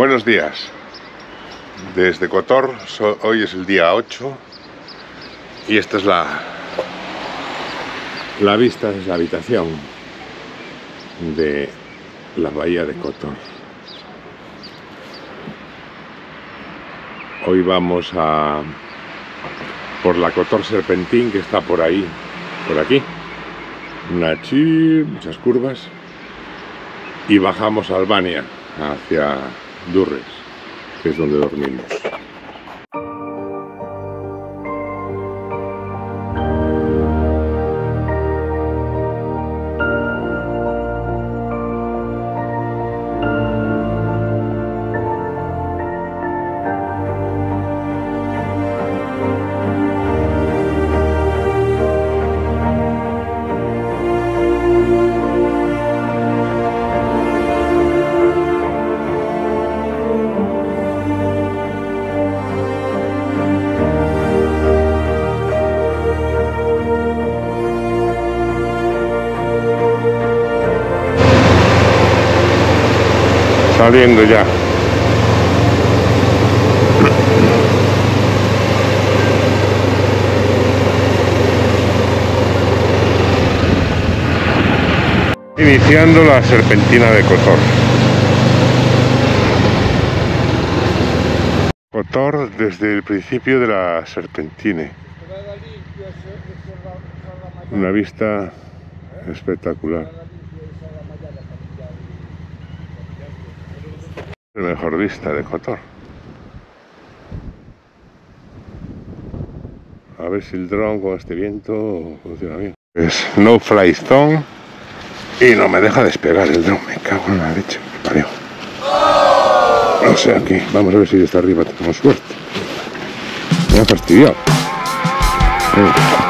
Buenos días. Desde Cotor, hoy es el día 8 y esta es la, la vista, es la habitación de la bahía de Cotor. Hoy vamos a por la Cotor Serpentín que está por ahí, por aquí. Una chi, muchas curvas. Y bajamos a Albania, hacia Durres, que es donde dormimos. Saliendo ya. Iniciando la serpentina de Cotor. Cotor desde el principio de la serpentine. Una vista espectacular. Mejor vista de Cotor. A ver si el dron con este viento funciona bien. Es no fly zone y no me deja despegar el dron. Me cago en la leche. me parió. No sé aquí. Vamos a ver si desde arriba tenemos suerte. Me ha fastidiado. Eh.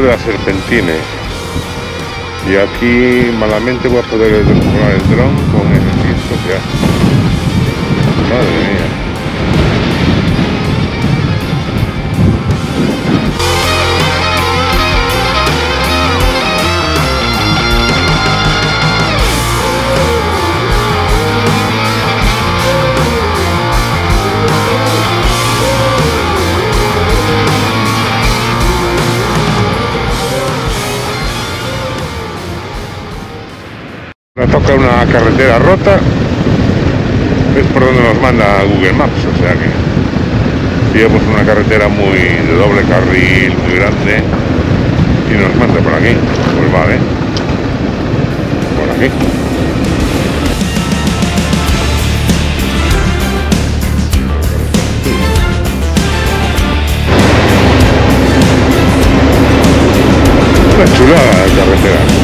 De la serpentine. Y aquí malamente voy a poder controlar el dron con el viento que hace. Carretera rota. Es por donde nos manda Google Maps. o sea. que íbamos una carretera muy de doble carril, muy grande, y nos manda por aquí. Pues vale, por aquí. Una chulada de carretera.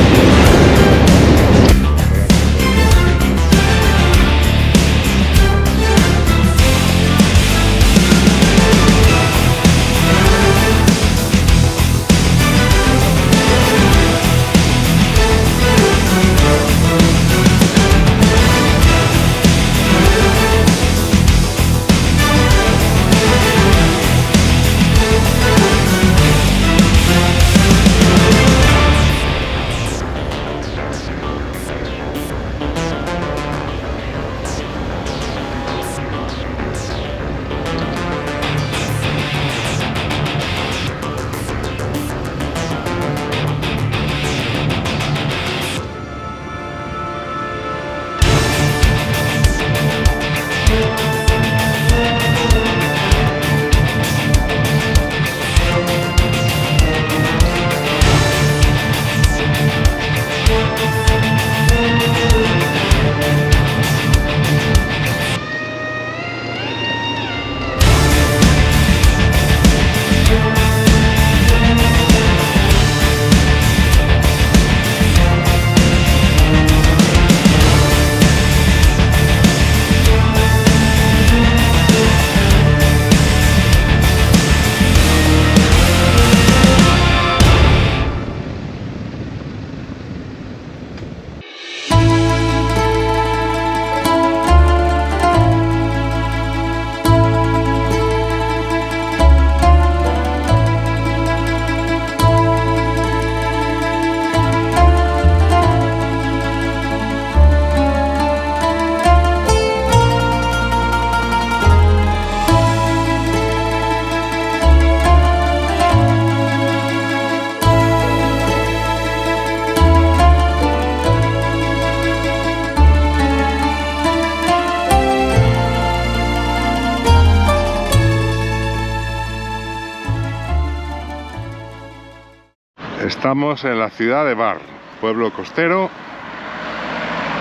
Estamos en la ciudad de Bar, pueblo costero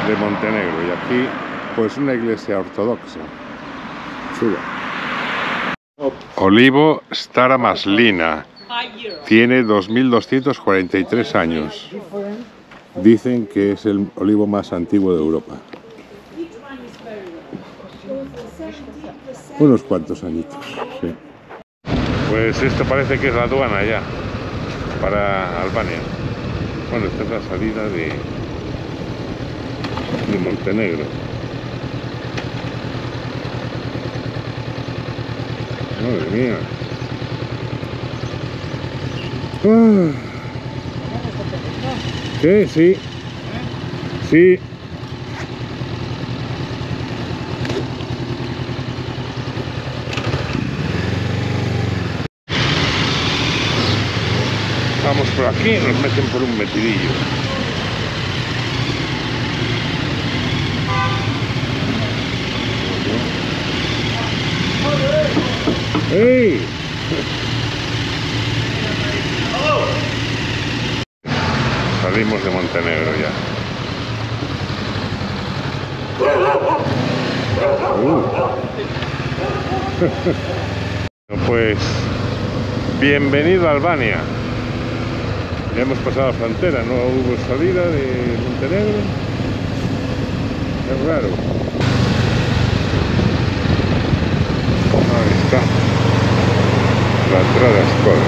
de Montenegro. Y aquí, pues una iglesia ortodoxa. Chula. Olivo Stara Maslina. Tiene 2.243 años. Dicen que es el olivo más antiguo de Europa. Unos cuantos añitos. Pues esto parece que es la aduana ya, para Albania. Bueno, esta es la salida de, de Montenegro. Madre mía. Ah. ¿Qué? Sí. Sí. Vamos por aquí nos meten por un metidillo. ¡Ey! Salimos de Montenegro ya. Uh. pues bienvenido a Albania. Hemos pasado la frontera, no hubo salida de Montenegro. Es raro. Ahí está. La entrada es Skoda.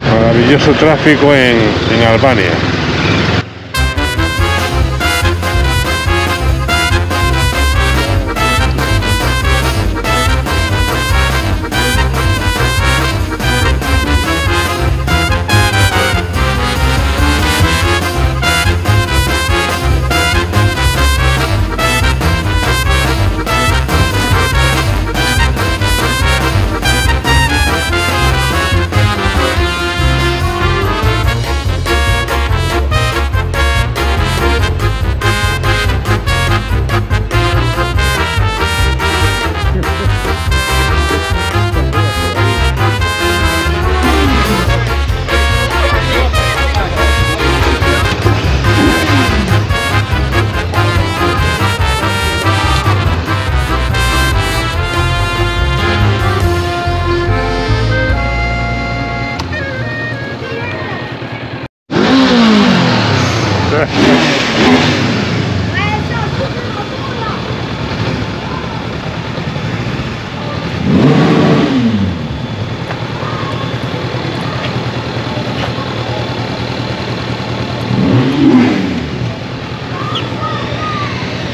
Maravilloso tráfico en, en Albania.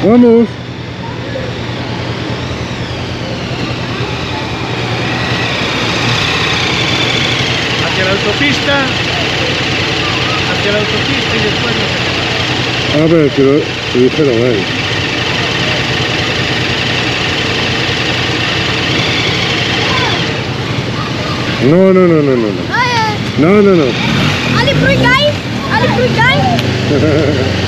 Vamos. Hacia la autopista, hacia la autopista y después no sé qué. A ver, que lo, te dijeron. No, no, no, no, no, no. No, no, no. Alle free guys? Alle free guys?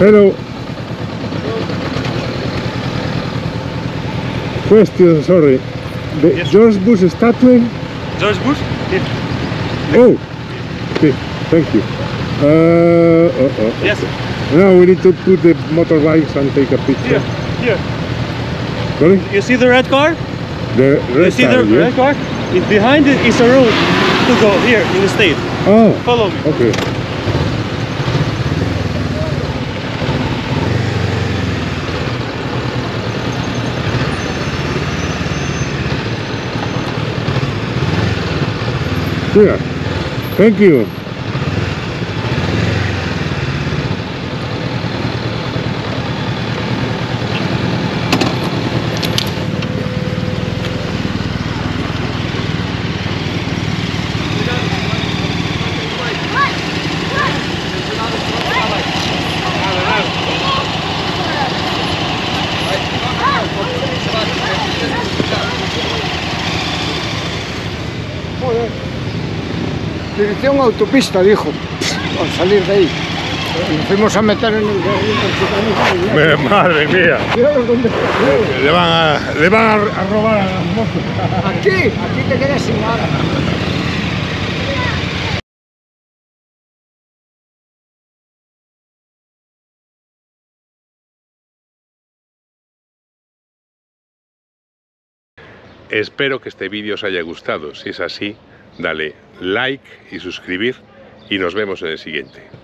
Hello. Question, sorry. The Yes. George Bush statue? George Bush? Oh, okay, thank you. Uh, uh, uh. Yes. Now we need to put the motorbikes and take a picture. Here, here. Sorry? You see the red car? The red You see car, the yeah? red car? It, behind it is a road to go here in the state. Oh, Follow me. okay. Yeah, thank you. Dirección autopista, dijo, al salir de ahí. Nos fuimos a meter en el Madre mía. Le van a, le van a, a robar a las motos. Aquí, aquí te quedas sin nada. Espero que este vídeo os haya gustado. Si es así, dale like y suscribir y nos vemos en el siguiente.